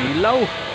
Ilaw.